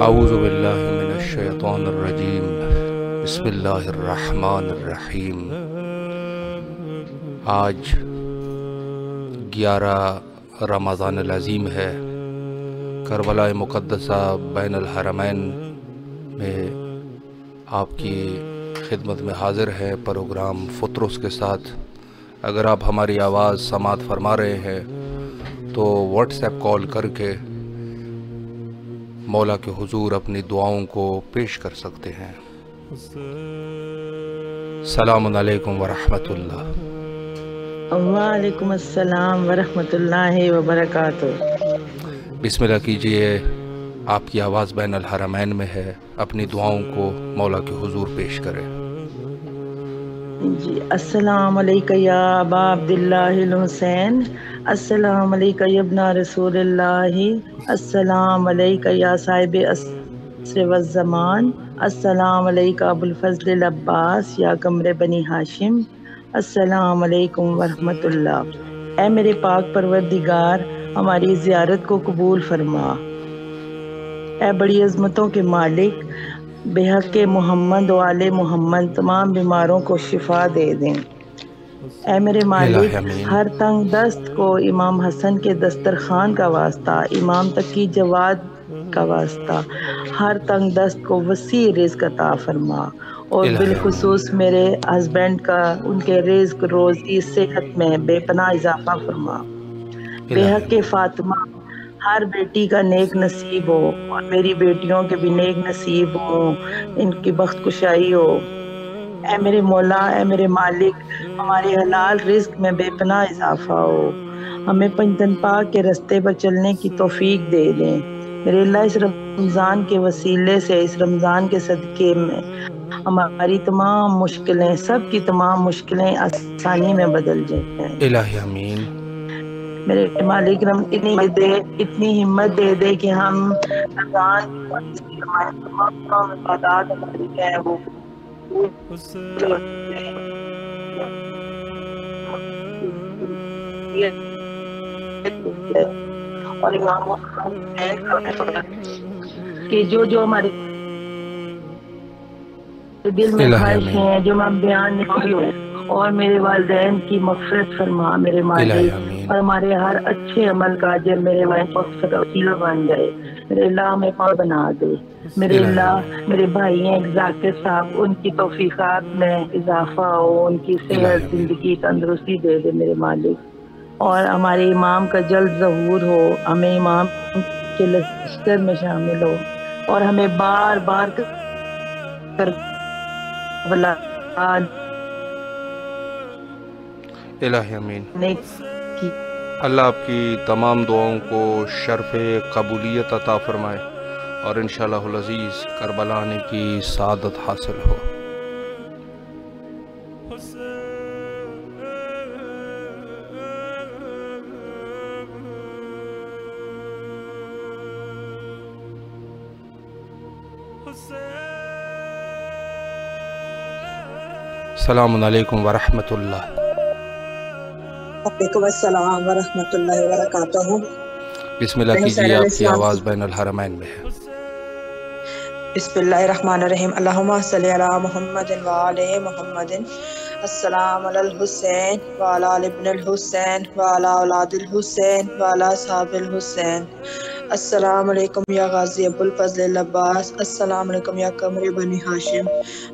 اعوذ باللہ من الشیطان الرجیم بسم اللہ الرحمن الرحیم آج گیارہ رمضان العظیم ہے. کربلا مقدسہ بین الحرمین میں آپ کی خدمت میں حاضر ہے پروگرام فطرس کے ساتھ۔ اگر آپ ہماری آواز سماعت فرما رہے ہیں تو واٹس ایپ کال کر کے مولا کے حضور اپنی دعاؤں کو پیش کر سکتے ہیں۔ السلام علیکم ورحمۃ اللہ۔ وعلیکم السلام ورحمۃ اللہ وبرکاتہ۔ بسم اللہ کیجیے۔ آپ کی آواز بین الحرمین میں ہے، اپنی دعاؤں کو مولا کے حضور پیش کریں جی السلام علیکم یا ابا عبداللہ الحسین، السلام علیکم یا ابن رسول اللہ، السلام علیکم یا صاحب عصر والزمان، السلام علیکم ابو الفضل العباس یا کمر بنی ہاشم، السلام علیکم ورحمۃ اللہ۔ اے میرے پاک پروردگار، ہماری زیارت کو قبول فرما۔ اے بڑی عظمتوں کے مالک بے حق محمد و آل محمد تمام بیماروں کو شفا دے دیں۔ اے میرے مالک ہر تنگ دست کو امام حسن کے دسترخوان کا واسطہ امام تقی جواد کا واسطہ۔ ہر تنگ دست کو وسیع رزق عطا فرما۔ اور بالخصوص میرے ہسبینڈ کا ان کے رزق روزی صحت میں بے پناہ اضافہ فرما۔ بے حق فاطمہ ہر بیٹی کا نیک نصیب ہو اور میری بیٹیوں کے بھی نیک نصیب ہو، ان کی بخت کشائی ہو۔ اے میرے مولا، اے میرے مالک، ہمارے حلال رزق میں بے پناہ اضافہ ہو۔ ہمیں پنجتن پاک کے رستے پر چلنے کی توفیق دے دیں۔ میرے اللہ، اس رمضان کے وسیلے سے، اس رمضان کے صدقے میں ہماری تمام مشکلیں، سب کی تمام مشکلیں آسانی میں بدل جائیں۔ الہی امین میرے مالک رم اتنی دے اتنی ہمت دے دے کہ ہم وہ کہ جو جو ہمارے دل میں خواہش ہیں جو میں بیان نہیں ہوئے اور میرے والدین کی مغفرت فرما میرے مالک اور ہمارے ہر اچھے عمل کا جب میرے وسیلہ بن جائے میرے اللہ میں پاؤ بنا دے۔ میرے اللہ میرے بھائی ہیں ذاکر صاحب ان کی توفیقات میں اضافہ ہو ان کی صحت زندگی تندرستی دے دے میرے مالک۔ اور ہمارے امام کا جلد ظہور ہو ہمیں امام کے لشکر میں شامل ہو۔ اور ہمیں بار بار کر الہی امین۔ اللہ آپ کی تمام دعاؤں کو شرف قبولیت عطا فرمائے اور انشاءاللہ العزیز کربلا آنے کی سعادت حاصل ہو۔ السلام علیکم ورحمۃ اللہ۔ وعلیکم السلام ورحمۃ اللہ وبرکاتہ۔ بسم اللہ کیجیے آپ کی آواز بین الحرمین میں ہے۔ بسم اللہ الرحمن الرحیم۔ اللہم صلی علی محمد وعلی محمد۔ السلام علی الحسین وعلی ابن الحسین وعلی اولاد الحسین وعلی صحاب الحسین۔ السلام علیکم یا غازی ابو الفضل العباس السلام علیکم یا قمر بنی حاشم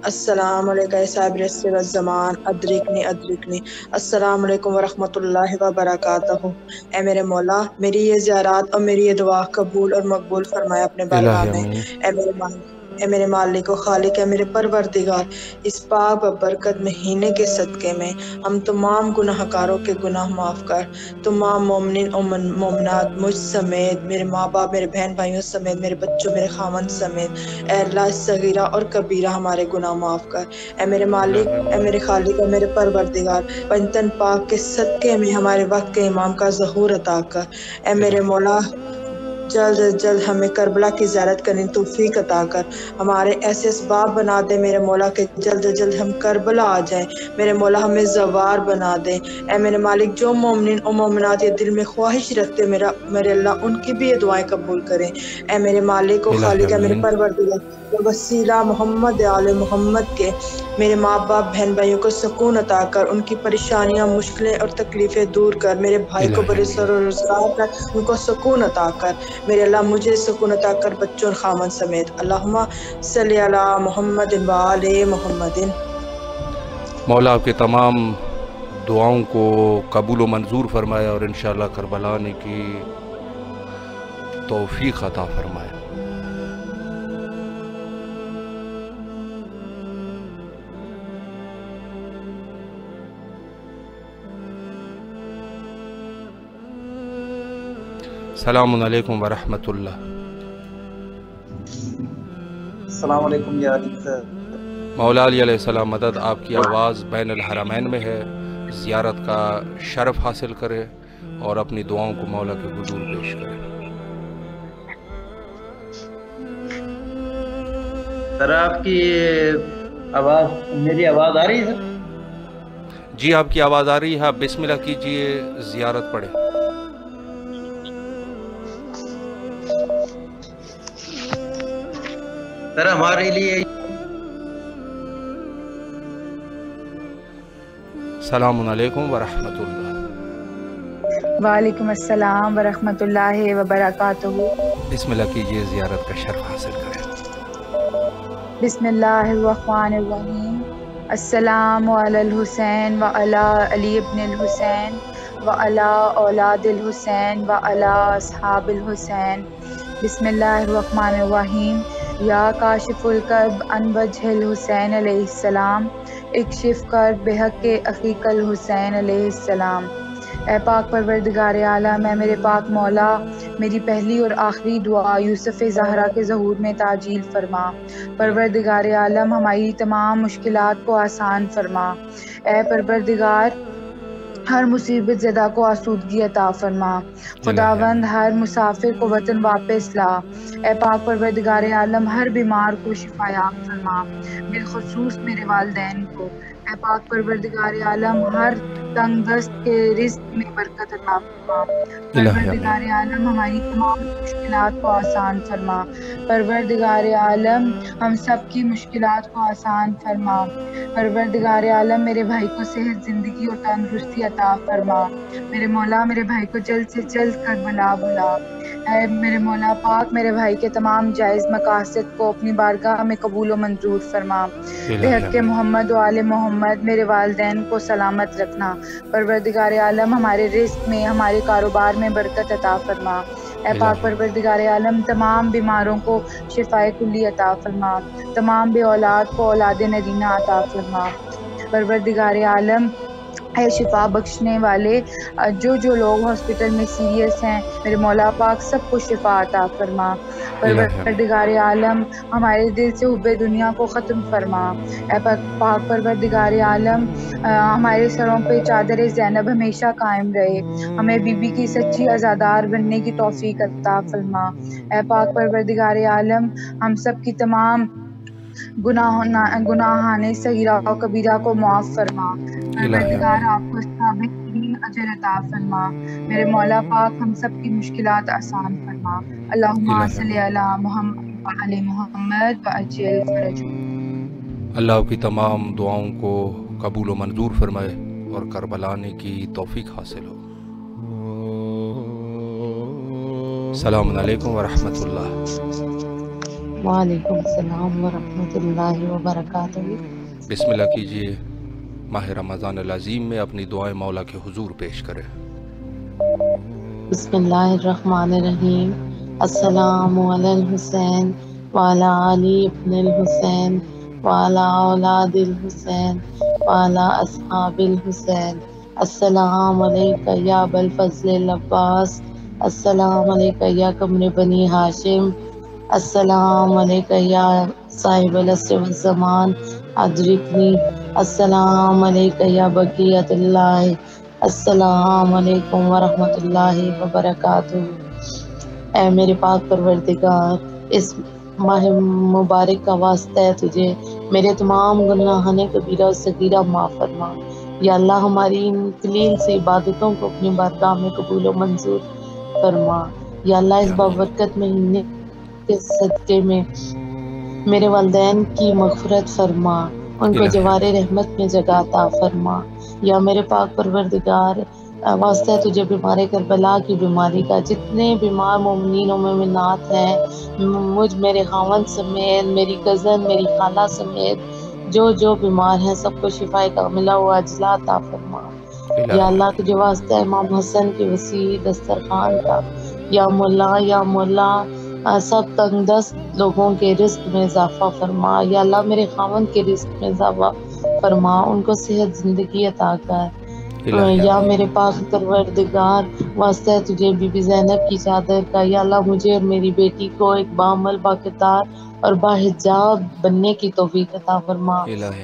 السلام علیکم یا صاحب رسل الزمان ادرکنی ادرکنی السلام علیکم ورحمۃ اللہ وبرکاتہ اے میرے مولا میری یہ زیارات اور میری یہ دعا قبول اور مقبول فرمائے اپنے بارگاہ میں۔ اے میرے مولا اے میرے مالک و خالق، اے میرے پروردگار، اس پاک و برکت مہینے کے صدقے میں ہم تمام گناہ کاروں کے گناہ معاف کر، تمام مومنین و مومنات مجھ سمیت، میرے ماں باپ میرے بہن بھائیوں سمیت، میرے بچوں، میرے خامن سمیت، اے اللہ صغیرہ اور کبیرہ ہمارے گناہ معاف کر۔ اے میرے مالک، اے میرے خالق، اے میرے پروردگار، پنتن پاک کے صدقے میں ہمارے وقت کے امام کا ظہور عطا کر۔ اے میرے مولا جلد از جلد ہمیں کربلا کی زیارت کرنے توفیق عطا کر ہمارے ایسے اسباب بنا دے میرے مولا کہ جلد از جلد ہم کربلا آ جائیں میرے مولا ہمیں زوار بنا دے اے میرے مالک جو مومنین و مومنات یہ دل میں خواہش رکھتے میرا میرے اللہ ان کی بھی یہ دعائیں قبول کریں اے میرے مالک و خالق اے میرے۔ پروردگار وسیلہ محمد آل محمد کے میرے ماں باپ بہن بھائیوں کو سکون عطا کر ان کی پریشانیاں مشکلیں اور تکلیفیں دور کر میرے بھائی کو بڑے۔ سر و روزگار کر ان کو سکون عطا کر میرے اللہ، مجھے سکون عطا کر بچوں اور خامن سمیت۔ اللہم صلی علی محمد و محمد۔ مولا آپ کے تمام دعاؤں کو قبول و منظور فرمائے اور انشاءاللہ کربلا نے کی توفیق عطا فرمائے۔ السلام علیکم ورحمۃ اللہ۔ السلام علیکم یا علی سر۔ مولا علی علیہ السلام مدد آپ کی آواز بین الحرمین میں ہے زیارت کا شرف حاصل کرے اور اپنی دعاؤں کو مولا کے حضور پیش کرے۔ سر آپ کی آواز میری آواز آ رہی ہے سر؟ جی آپ کی آواز آ رہی ہے آپ بسم اللہ کیجیے زیارت پڑھیں۔ سر ہمارے لیے السلام علیکم ورحمۃ اللہ۔ وعلیکم السلام ورحمۃ اللہ وبرکاتہ۔ بسم اللہ کیجیے زیارت کا شرف حاصل کریں۔ بسم اللہ الرحمن الرحیم۔ السلام علی الحسین و علی ابن الحسین و اولاد الحسین و اصحاب الحسین۔ بسم اللہ الرحمن الرحیم۔ یا کاشف الکرب ان وجہ الحسین علیہ السلام اکشف کر بحق عقیق الحسین علیہ السلام۔ اے پاک پروردگار عالم اے میرے پاک مولا، میری پہلی اور آخری دعا یوسف زہرا کے ظہور میں تعجیل فرما۔ پروردگار عالم ہماری تمام مشکلات کو آسان فرما۔ اے پروردگار ہر مصیبت زدہ کو آسودگی عطا فرما۔ خداوند ہر مسافر کو وطن واپس لا۔ اے پاک پروردگار عالم ہر بیمار کو شفایاب فرما۔ بالخصوص میرے والدین کو۔ اے پاک پروردگار عالم ہر تنگ دست کے رزق میں برکت عطا فرما۔ پروردگار عالم ہماری تمام مشکلات کو آسان فرما۔ پروردگار عالم ہم سب کی مشکلات کو آسان فرما۔ پروردگار عالم میرے بھائی کو صحت زندگی اور تندرستی عطا فرما۔ میرے مولا میرے بھائی کو جلد سے جلد کر بلا بلا۔ اے میرے مولا پاک میرے بھائی کے تمام جائز مقاصد کو اپنی بارگاہ میں قبول و منظور فرما۔ بحق کے محمد و آل محمد میرے والدین کو سلامت رکھنا۔ پروردگار عالم ہمارے رزق میں ہمارے کاروبار میں برکت عطا فرما۔ اے پاک پروردگار عالم تمام بیماروں کو شفائے کلی عطا فرما۔ تمام بے اولاد کو اولاد نرینہ عطا فرما۔ پروردگار عالم اے شفا بخشنے والے جو جو لوگ ہاسپٹل میں سیریس ہیں میرے مولا پاک سب کو شفا عطا فرما۔ پروردگار عالم ہمارے دل سے حب دنیا کو ختم فرما۔ اے پاک پروردگار عالم ہمارے سروں پہ چادر زینب ہمیشہ قائم رہے۔ ہمیں بی بی کی سچی ازادار بننے کی توفیق عطا فرما۔ اے پاک پروردگار عالم ہم سب کی تمام گناہ گناہان صغیرہ و کبیرہ کو معاف فرما۔ پروردگار آپ کو اس کا بہترین اجر عطا فرما۔ میرے مولا پاک ہم سب کی مشکلات آسان فرما۔ اللہم صلی علی محمد و علی محمد و اجل فرج اللہ کی تمام دعاؤں کو قبول و منظور فرمائے اور کربلا آنے کی توفیق حاصل ہو۔ السلام علیکم ورحمۃ اللہ۔ وعلیکم السلام ورحمۃ اللہ وبرکاتہ۔ بسم اللہ کیجیے ماہ رمضان العظیم میں اپنی دعائیں مولا کے حضور پیش کرے بسم اللہ الرحمن الرحیم۔ السلام علی الحسین وعلى علي بن الحسين وعلى أولاد الحسين وعلى أصحاب الحسين السلام عليك يا أبا الفضل العباس۔ السلام عليك يا قمر بني هاشم السلام عليك يا صاحب العصر والزمان أدركني السلام عليك يا بقية الله السلام علیکم ورحمۃ اللہ وبرکاتہ۔ اے میرے پاک پروردگار اس ماہ مبارک کا واسطہ ہے تجھے۔ میرے تمام گناہان کبیرہ و صغیرہ معاف فرما۔ یا اللہ ہماری ان قلیل سے عبادتوں کو اپنی بارگاہ میں قبول و منظور فرما۔ یا اللہ اس بابرکت مہینے کے صدقے میں میرے والدین کی مغفرت فرما ان کو۔ جوار رحمت میں جگہ عطا فرما۔ یا میرے پاک پروردگار واسطہ ہے تجھے بیمار کربلا کی بیماری کا۔ جتنے بیمار مومنین و مومنات ہیں مجھ میرے خاون سمیت میری کزن میری خالہ سمیت جو جو بیمار ہیں سب کو شفا کا ملا ہوا اجلا عطا فرما۔ یا اللہ۔ تجھے واسطہ امام حسن کی وسیع دسترخوان کا۔ یا مولا یا مولا سب تنگ دست لوگوں کے رزق میں اضافہ فرما یا اللہ میرے خاون کے رزق میں اضافہ فرما ان کو صحت زندگی عطا کر۔ یا میرے پاک پروردگار واسطہ ہے تجھے بی بی زینب کی چادر کا۔ یا اللہ مجھے اور میری بیٹی کو ایک بعمل باقتار اور باحجاب بننے کی توفیق عطا فرما۔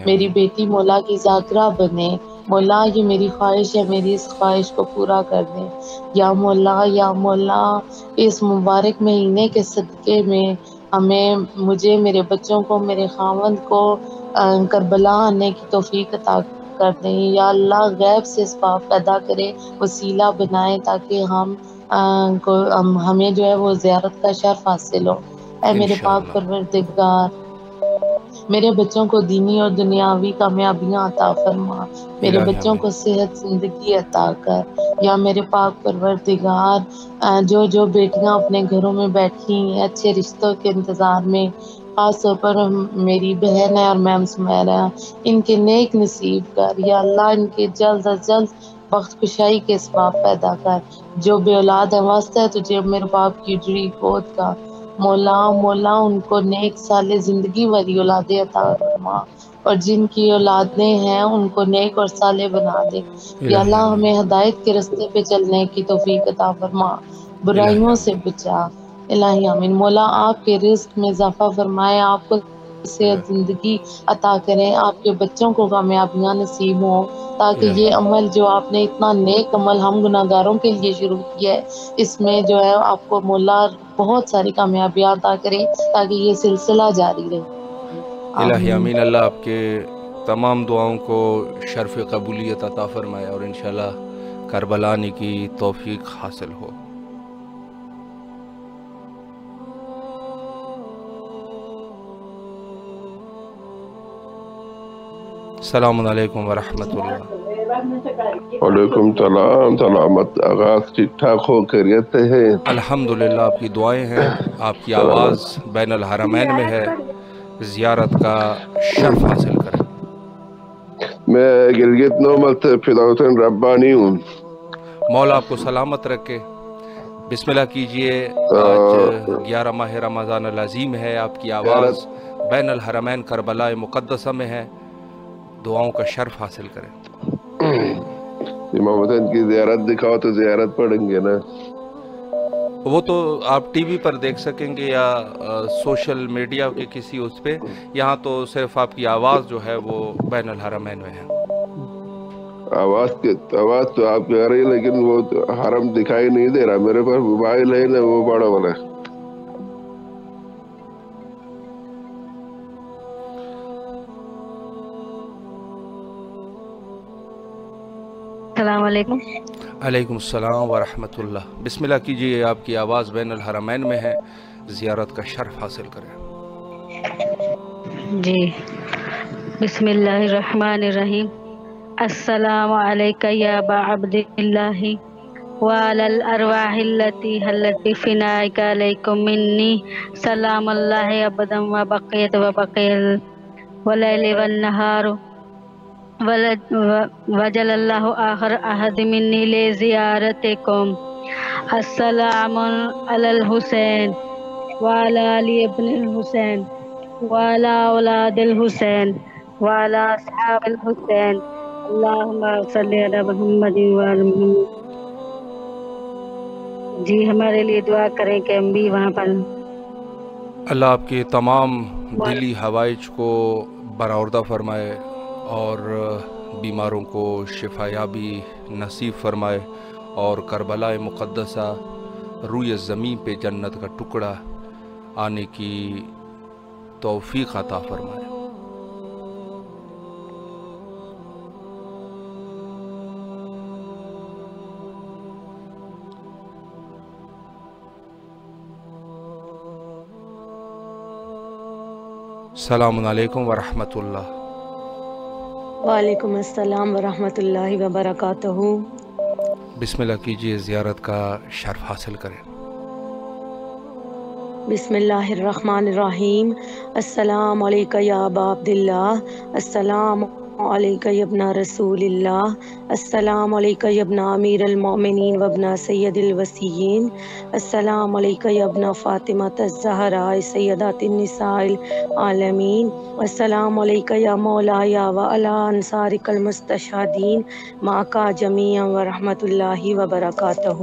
میری بیٹی مولا کی ذاکرہ بنے۔ مولا یہ میری خواہش ہے میری اس خواہش کو پورا کر دے یا مولا یا مولا اس مبارک مہینے کے صدقے میں ہمیں مجھے میرے بچوں کو میرے خاوند کو کربلا آنے کی توفیق عطا کر دیں۔ یا اللہ غیب سے اسباب پیدا کرے وسیلہ بنائے تاکہ ہم کو ہم- ہمیں جو ہے وہ زیارت کا شرف حاصل ہو۔ اے میرے پاک۔ پروردگار میرے بچوں کو دینی اور دنیاوی کامیابیاں عطا فرما۔ میرے بچوں۔ کو صحت زندگی عطا کر۔ یا میرے پاک پروردگار جو جو بیٹیاں اپنے گھروں میں بیٹھی ہیں اچھے رشتوں کے انتظار میں خاص طور پر میری بہن ہے اور میم سمیرا ان کے نیک نصیب کر۔ یا اللہ ان کے جلد از جلد وقت کشائی کے اسباب پیدا کر۔ جو بے اولاد ہے واسطہ ہے تجھے میرے باپ کی جڑی گود کا۔ مولا مولا ان کو نیک سال زندگی والی اولادیں عطا فرما۔ اور جن کی اولادیں ہیں ان کو نیک اور صالح بنا دے۔ یا اللہ ہمیں ہدایت کے رستے پہ چلنے کی توفیق عطا فرما۔ برائیوں سے بچا۔ الہی آمین۔ مولا آپ کے رزق میں اضافہ فرمائے آپ کو صحت زندگی عطا کریں آپ کے بچوں کو کامیابیاں نصیب ہوں تاکہ یہ عمل جو آپ نے اتنا نیک عمل ہم گناہ گاروں کے لیے شروع کیا ہے اس میں جو ہے آپ کو مولا بہت ساری کامیابیاں عطا کرے تاکہ یہ سلسلہ جاری رہے۔ الہی امین اللہ آپ کے تمام دعاؤں کو شرف قبولیت عطا فرمائے اور انشاءاللہ کربلا آنے کی توفیق حاصل ہو۔ السلام علیکم ورحمۃ اللہ۔ وعلیکم السلام سلامت آغاز ٹھیک ٹھاک ہو خیریت ہے الحمدللہ آپ کی دعائیں ہیں۔ آپ کی آواز بین الحرمین میں ہے۔ زیارت کا شرف حاصل کریں۔ میں گلگت نومت سے فدا حسین ربانی ہوں۔ مولا آپ کو سلامت رکھے۔ بسم اللہ کیجیے۔ آج گیارہ ماہ رمضان العظیم ہے۔ آپ کی آواز بین الحرمین کربلا مقدسہ میں ہے۔ دعاؤں کا شرف حاصل کریں۔ امام حسین کی زیارت دکھاؤ تو زیارت پڑھیں گے نا۔ وہ تو آپ ٹی وی پر دیکھ سکیں گے یا سوشل میڈیا کے کسی اس پہ۔ یہاں تو صرف آپ کی آواز جو ہے وہ بین الحرمین میں ہے آواز کے آواز تو آپ کی آ رہی ہے لیکن وہ حرم دکھائی نہیں دے رہا۔ میرے پاس موبائل ہے نا وہ بڑا والا السلام علیکم۔ علیکم السلام ورحمۃ اللہ۔ بسم اللہ کیجیے آپ کی آواز بین الحرمین میں ہے۔ زیارت کا شرف حاصل کریں۔ جی۔ بسم اللہ الرحمن الرحیم۔ السلام علیکہ یا ابا عبد اللہ وعلى الارواح التي حلت بفنائك عليكم مني سلام الله ابدا وبقيت وبقي والليل والنهار وجل الله آخر أحد مني لزيارتكم السلام على الحسين وعلى علي بن الحسين وعلى أولاد الحسين وعلى أصحاب الحسين اللهم صل على محمد وعلى محمد۔ جی ہمارے لیے دعا کریں کہ ہم بھی وہاں پر اللہ آپ کے تمام دلی ہوائج کو برآوردہ فرمائے۔ اور بیماروں کو شفا یابی نصیب فرمائے اور کربلا مقدسہ روئے زمین پہ جنت کا ٹکڑا آنے کی توفیق عطا فرمائے۔ السلام علیکم ورحمۃ اللہ۔ وعلیکم السلام ورحمۃ اللہ وبرکاتہ۔ بسم اللہ کیجیے زیارت کا شرف حاصل کریں۔ بسم اللہ الرحمن الرحیم۔ السلام علیکم یا ابا عبداللہ۔ السلام علیکم ابن رسول اللہ السلام علیکم ابن امیر المومنین وابن سید الوسیین السلام علیکم ابن فاطمہ الزہراء سیدات النساء العالمین السلام علیکم یا مولا یا و علا انصارک المستشہدین ماکا جمیعا ورحمت اللہ وبرکاتہ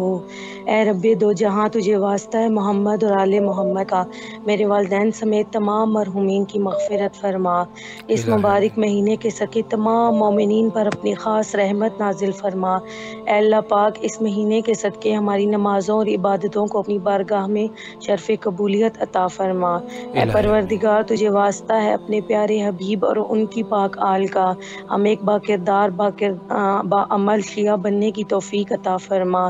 اے رب دو جہاں تجھے واسطہ ہے محمد اور آل محمد کا۔ میرے والدین سمیت تمام مرحومین کی مغفرت فرما۔ اس مبارک مہینے کے سکے تمام مومنین پر اپنی خاص رحمت نازل فرما۔ اے اللہ پاک اس مہینے کے صدقے ہماری نمازوں اور عبادتوں کو اپنی بارگاہ میں شرف قبولیت عطا فرما۔ اے پروردگار تجھے واسطہ ہے اپنے پیارے حبیب اور ان کی پاک آل کا۔ ہم ایک باکردار باکر با عمل شیعہ بننے کی توفیق عطا فرما۔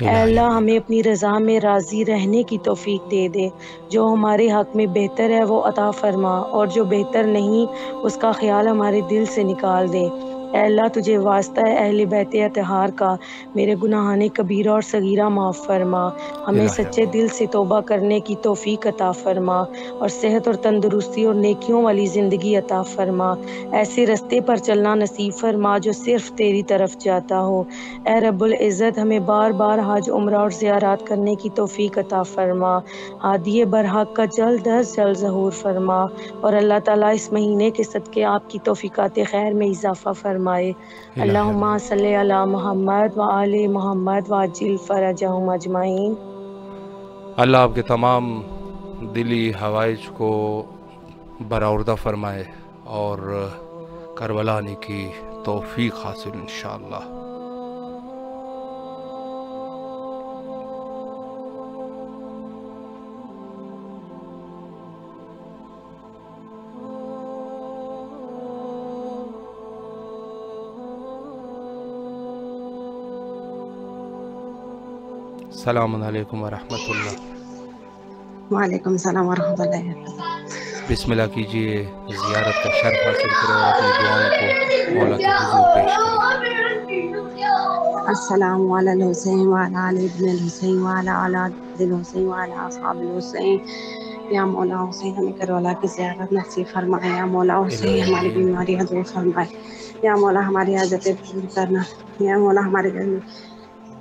اے اللہ ہمیں اپنی رضا میں راضی رہنے کی توفیق دے دے۔ جو ہمارے حق میں بہتر ہے وہ عطا فرما اور جو بہتر نہیں اس کا خیال ہمارے دل سے نکال دے اے اللہ تجھے واسطہ ہے اہل بیت اتحار کا۔ میرے گناہان کبیرہ اور صغیرہ معاف فرما۔ ہمیں سچے دل سے توبہ کرنے کی توفیق عطا فرما اور صحت اور تندرستی اور نیکیوں والی زندگی عطا فرما۔ ایسے رستے پر چلنا نصیب فرما جو صرف تیری طرف جاتا ہو۔ اے رب العزت ہمیں بار بار حج عمرہ اور زیارات کرنے کی توفیق عطا فرما۔ ہادی برحق کا جلد از جلد ظہور فرما اور اللہ تعالیٰ اس مہینے کے صدقے آپ کی توفیقات خیر میں اضافہ فرمائے اللہم صلی علی محمد و آل محمد واجل فرجہم اجمعین۔ اللہ آپ کے تمام دلی ہوائج کو برآوردہ فرمائے اور کربلا کی توفیق حاصل انشاءاللہ۔ السلام علیکم ورحمۃ اللہ وعلیکم السلام ورحمۃ اللہ بسم اللہ کیجیے زیارت کا شرف حاصل کریں اور اپنی دعاؤں کو مولا کے حضور پیش کریں السلام علی الحسین وعلی علی ابن الحسین وعلی أولاد الحسین وعلی اصحاب الحسین یا مولا حسین ہمیں کربلا کی زیارت نصیب فرمائے یا مولا حسین ہماری بیماریاں دور فرمائے یا مولا ہماری پوری کرنا یا مولا ہمارے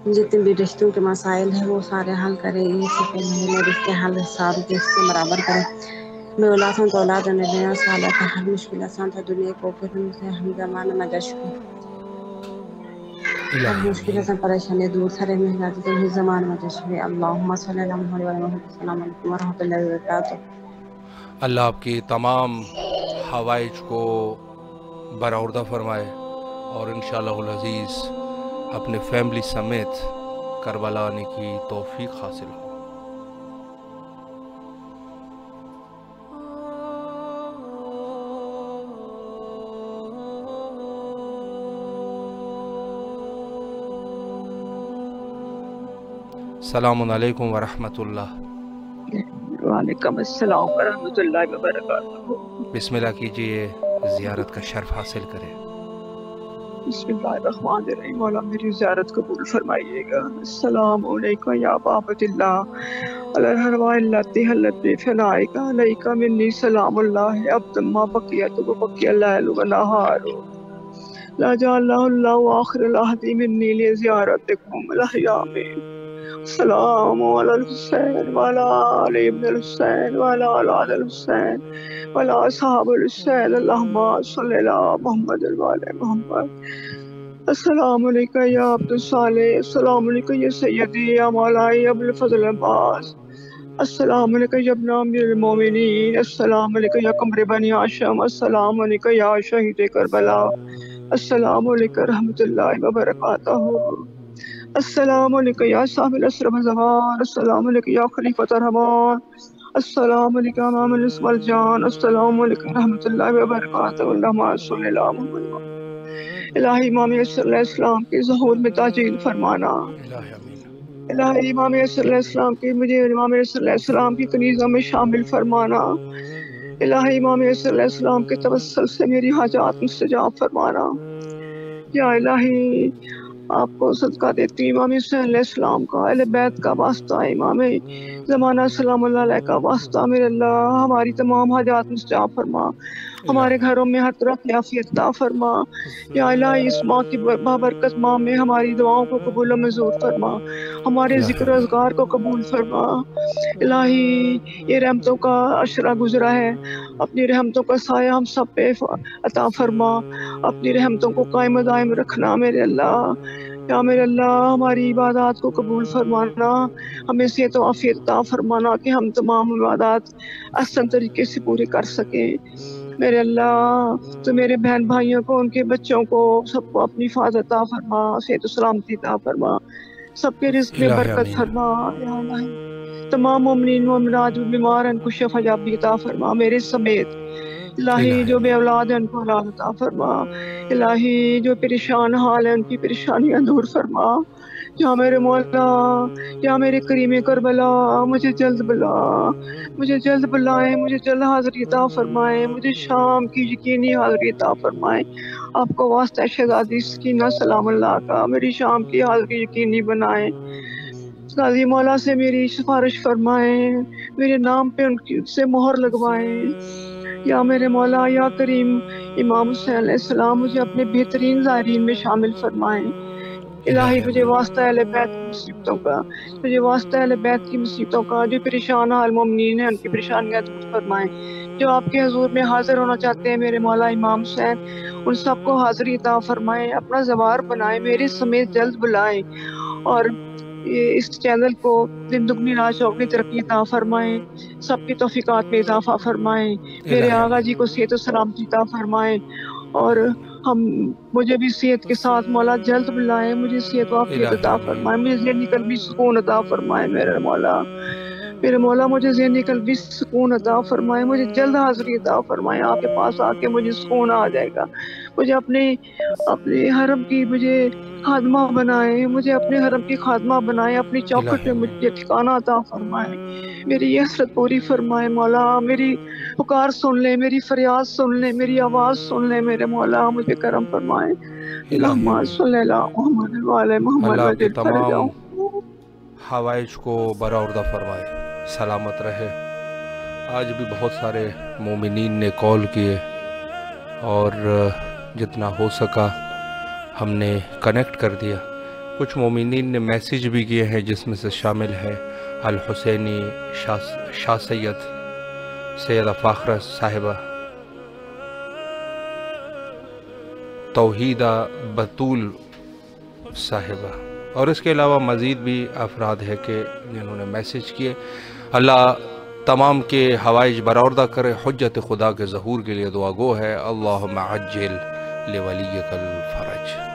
جتنے بھی رشتوں کے مسائل ہیں وہ سارے حل کرے یہ سے پہلے رشتے حل حساب کے اس سے برابر کرے میں اولاد ہوں تو اولاد نے دیا سالہ کا ہر مشکل آسان تھا دنیا کو پھر ہم سے ہم زمانہ میں جشکو ہر مشکل سے پریشانی دور ہی زمان میں جشکو اللہم صلی اللہ علیہ وسلم السلام علیکم ورحمۃ اللہ وبرکاتہ۔ اللہ آپ کی تمام حوائج کو برآوردہ فرمائے اور انشاءاللہ العزیز اپنے فیملی سمیت کربلا آنے کی توفیق حاصل ہو۔ السلام علیکم ورحمۃ اللہ۔ وعلیکم السلام ورحمۃ اللہ وبرکاتہ۔ بسم اللہ کیجیے زیارت کا شرف حاصل کریں۔ بسم اللہ الرحمن الرحیم. مولا میری زیارت قبول فرمائیے گا. السلام علیکم یا بابت اللہ. الحروا اللہ تحلت بے فلائے گا. علیکہ منی سلام اللہ. عبدما بقیت و بقی اللہ و نہار. لا جا اللہ اللہ آخر الہدی منی لی زیارتکم الاحیاء میں السلام علی الحسین والا علی ابن الحسین والا اولاد الحسین والا اصحاب الحسین اللہم صلی اللہ محمد والے محمد. السلام علیکم یا عبد الصالح. السلام علیکم یا سیدی یا مولائی ابو الفضل عباس السلام علیکم یا ابن امیر المومنین السلام علیکم یا قمر بنی عاشم السلام علیکم یا شہید کربلا السلام علیکم رحمۃ اللہ وبرکاتہ السلام علیکم یا صاحب الاسر زمان. السلام علیکم یا خلیفۃ الرحمان. السلام علیکم امام الاسم الجان السلام علیکم رحمۃ اللہ وبرکاتہ. اللہم صلی اللہ محمد. الہی امام صلی اللہ علیہ وسلم کے ظہور میں تاجیل فرمانا. الہی امام صلی اللہ علیہ وسلم کی مجھے امام صلی اللہ علیہ وسلم کی کنیزہ میں شامل فرمانا. الہی امام صلی اللہ علیہ وسلم کے توسل سے میری حاجات مستجاب فرمانا. یا الہی آپ کو صدقہ دیتی ہوں۔ امام حسین علیہ السلام کا اہل بیت کا واسطہ امام زمانہ سلام اللہ علیہ کا واسطہ میرے اللہ، ہماری تمام حاجات مستجاب فرما۔ ہمارے گھروں میں ہر طرح کی عافیت عطا فرما۔ یا الہی اس ماں کی بابرکت ماں میں ہماری دعاؤں کو قبول و منظور فرما۔ ہمارے ذکر و اذکار کو قبول فرما۔ الہی یہ رحمتوں کا اشرہ گزرا ہے۔ اپنی رحمتوں کا سایہ ہم سب پہ عطا فرما۔ اپنی رحمتوں کو قائم و دائم رکھنا میرے اللہ۔ یا میرے اللہ ہماری عبادات کو قبول فرمانا۔ ہمیں صحت و عافیت عطا فرمانا کہ ہم تمام عبادات احسن طریقے سے پورے کر سکیں۔ میرے اللہ تو میرے بہن بھائیوں کو ان کے بچوں کو سب کو اپنی حفاظت عطا فرما صحت و سلامتی عطا فرما سب کے رزق میں برکت فرما یا تمام مومنین مومنات جو بیمار ان کو شفا جابی عطا فرما میرے سمیت۔ الہی جو بے اولاد ہیں ان کو اولاد عطا فرما۔ الہی جو پریشان حال ہیں ان کی پریشانیاں دور فرما۔ یا میرے مولا، یا میرے کریم کربلا، مجھے جلد بلا، مجھے جلد بلائیں، مجھے جلد حاضری عطا فرمائیں، مجھے شام کی یقینی حاضری عطا فرمائیں۔ آپ کو واسطہ شہزادی سکینہ سلام اللہ کا، میری شام کی حاضری یقینی بنائیں۔ غازی مولا سے میری سفارش فرمائیں، میرے نام پہ ان کی سے مہر لگوائیں۔ یا میرے مولا، یا کریم امام حسین علیہ السلام، مجھے اپنے بہترین زائرین میں شامل فرمائیں۔ الہی تجھے واسطہ اہل بیت کی مصیبتوں کا تجھے واسطہ اہل بیت کی مصیبتوں کا جو پریشان حال مومنین ہیں ان کی پریشانیاں دور فرمائیں۔ جو آپ کے حضور میں حاضر ہونا چاہتے ہیں میرے مولا امام حسین ان سب کو حاضری عطا فرمائیں اپنا زوار بنائیں میرے سمیت جلد بلائیں اور اس چینل کو دن دگنی رات چوکنی ترقی عطا فرمائیں سب کی توفیقات میں اضافہ فرمائیں میرے آغا جی کو صحت و سلامتی عطا فرمائیں اور ہم مجھے بھی صحت کے ساتھ مولا جلد بلائیں مجھے صحت و عافیت عطا فرمائیں مجھے ذہنی قلبی سکون عطا فرمائیں میرے مولا۔ میرے مولا مجھے ذہنی قلبی سکون عطا فرمائیں مجھے جلد حاضری عطا فرمائیں آپ کے پاس آ کے مجھے سکون آ جائے گا۔ مجھے اپنے اپنے حرم کی مجھے خادمہ بنائیں مجھے اپنے حرم کی خادمہ بنائیں اپنی چوکھٹ میں مجھے ٹھکانہ عطا فرمائیں۔ میری یہ حسرت پوری فرمائیں مولا میری پکار سن لیں میری فریاد سن لیں میری آواز سن لیں میرے مولا مجھے کرم صلی اللہ محمد والے محمد اللہ تمام حوائج کو براوردہ فرمائے سلامت رہے۔ آج بھی بہت سارے مومنین نے کال کیے اور جتنا ہو سکا ہم نے کنیکٹ کر دیا۔ کچھ مومنین نے میسیج بھی کیے ہیں جس میں سے شامل ہے الحسینی شاہ شاہ سید۔ سیدہ فاخرہ صاحبہ۔ توحیدہ بطول صاحبہ۔ اور اس کے علاوہ مزید بھی افراد ہے کہ جنہوں نے میسیج کیے۔ اللہ تمام کے حوائج براوردہ کرے۔ حجت خدا کے ظہور کے لیے دعا گو ہے۔ اللہم عجل لولیک الفرج۔